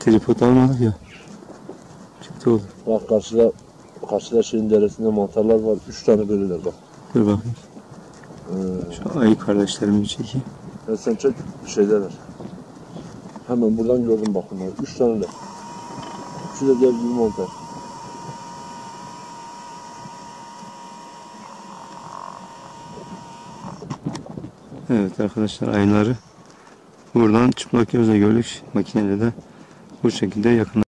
Tripod almadık ya. Çıktı olur. Bak karşıda karşıda şeyin deresinde mantarlar var. Üç tane böyleler bak. Dur bakayım. Ee, Şu ayı kardeşlerimi çekeyim. ya sen çek şeydeler. Hemen buradan gördüm bak bunları. Üç taneler. Üçü de dev gibi mantar. Evet arkadaşlar ayıları buradan çıplak gözle gördük. Makineyle de bu şekilde yakın